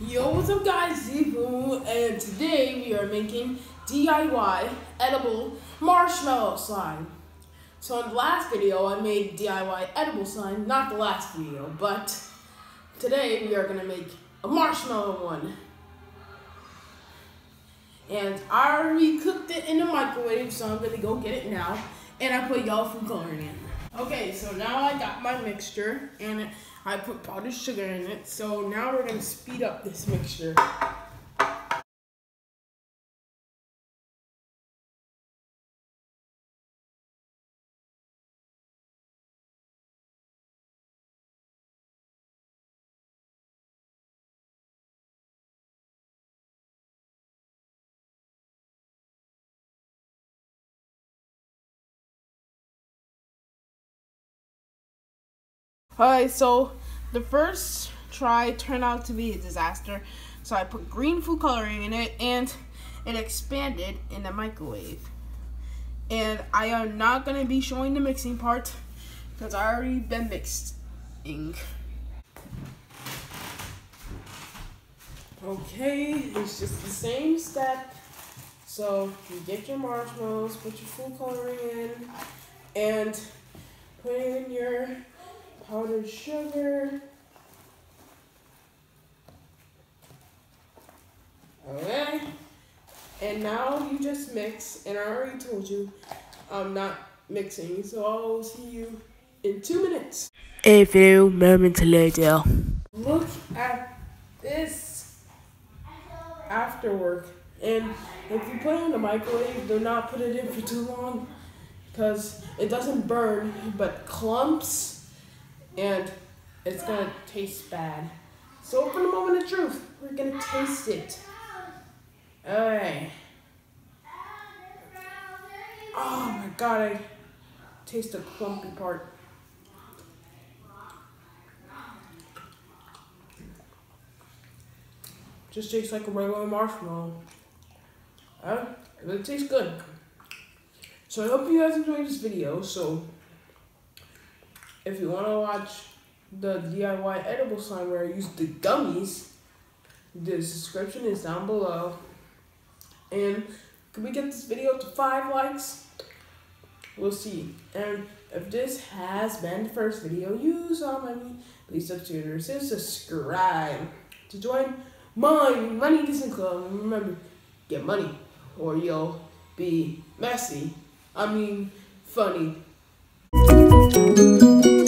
Yo, what's up guys, Zipu, and today we are making DIY edible marshmallow slime. So in the last video I made DIY edible slime, not the last video, but today we are to make a marshmallow one. And I already cooked it in the microwave, so I'm to go get it now, and I put yellow food coloring in. Okay, so now I got my mixture, and I put powdered sugar in it. So now we're gonna speed up this mixture. Alright, so the first try turned out to be a disaster. So I put green food coloring in it and it expanded in the microwave. And I am not going to be showing the mixing part because I already been mixing. Okay, it's just the same step. So you get your marshmallows, put your food coloring in, and put in your powdered sugar. Okay. And now you just mix, and I already told you I'm not mixing, so I'll see you in two minutes. A few moments later. Look at this after work. And if you put it in the microwave, do not put it in for too long because it doesn't burn, but clumps and it's gonna taste bad. So for the moment of truth, we're gonna taste it. Alright. Oh my god, I taste the clumpy part. Just tastes like a regular marshmallow. Uh, it tastes good. So I hope you guys enjoyed this video. So if you want to watch the DIY edible slime where I use the gummies, the description is down below. And can we get this video to five likes? We'll see. And if this has been the first video you saw by me, please and subscribe to join my Money Disney Club. Remember, get money or you'll be messy. I mean, funny. 嗯。